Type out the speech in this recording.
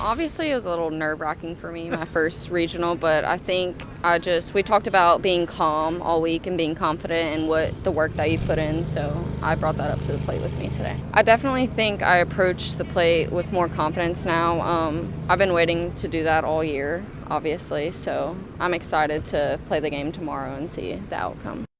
Obviously, it was a little nerve wracking for me, my first regional, but I think I just, we talked about being calm all week and being confident in what the work that you put in, so I brought that up to the plate with me today. I definitely think I approach the plate with more confidence now. Um, I've been waiting to do that all year, obviously, so I'm excited to play the game tomorrow and see the outcome.